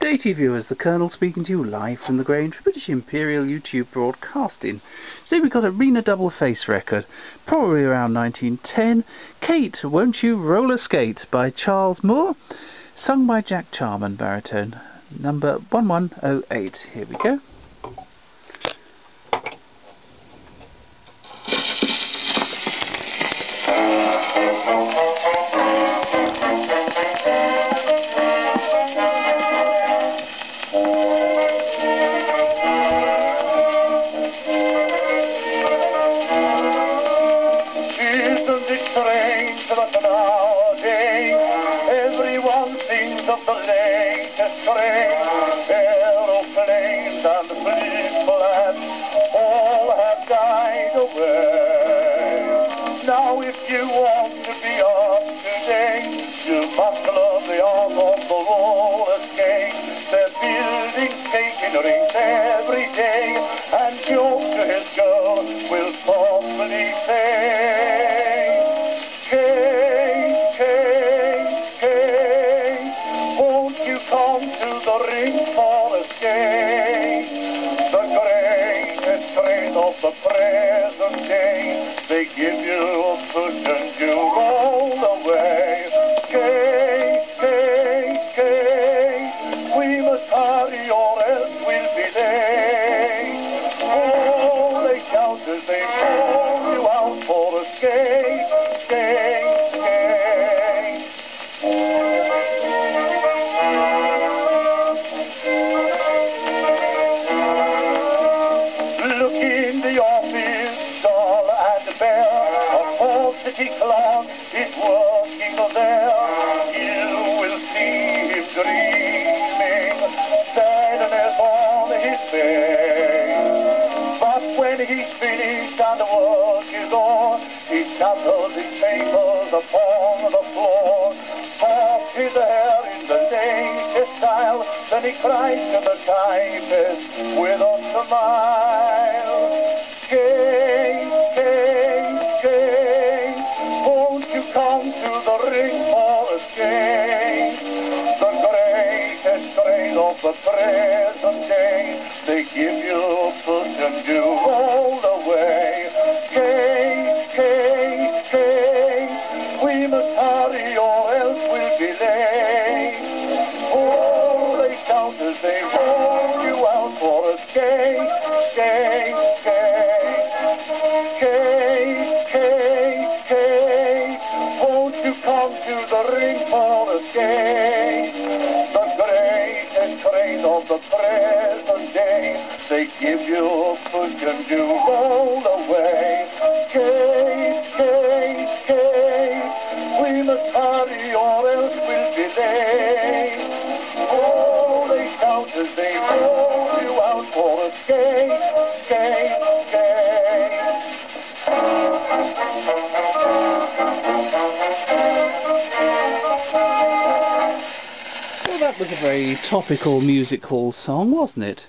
To viewers, the Colonel speaking to you live from the Grange for British Imperial YouTube Broadcasting. Today we've got a Rena Double Face record, probably around 1910. Kate, Won't You Roller Skate by Charles Moore, sung by Jack Charman, baritone, number 1108. Here we go. Of the latest train. Aeroplanes and flip-flaps all have died away. Now if you day. They give you city clown is working there. You will see him dreaming, sadness on his face. But when he's finished and the work is on, he shuffles his papers upon the floor, parts his hair in the latest style, then he cries to the typist with a smile. Of the present day. They give you push and all the way. Skate, skate, skate. We must hurry or else we'll be late. Oh, they count as they roll you out for a skate, skate, skate. won't you come to the ring for a skate. Craze of the present day. They give you a push and you roll away. Skate, skate, skate. We must hurry or else we'll be late. Oh, they shout as they roll you out for a skate, skate, that was a very topical music hall song, wasn't it?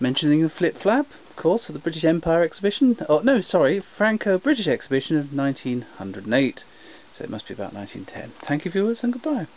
Mentioning the flip flap, of course, of the British Empire exhibition. Oh, no, sorry, Franco-British exhibition of 1908. So it must be about 1910. Thank you, viewers, and goodbye.